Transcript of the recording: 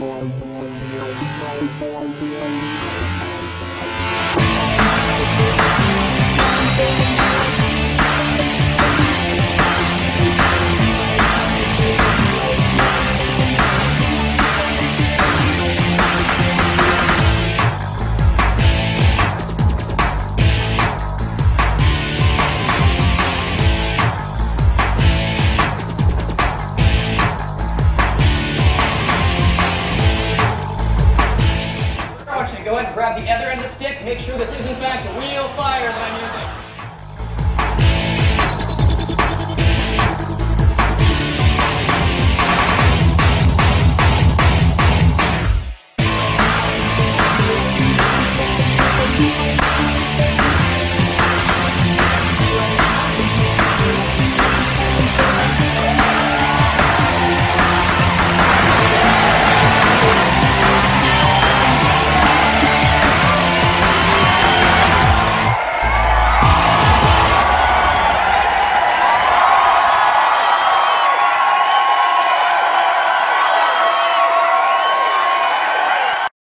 Thank you. Grab the other end of the stick. Make sure this is in fact a real fire that I'm using.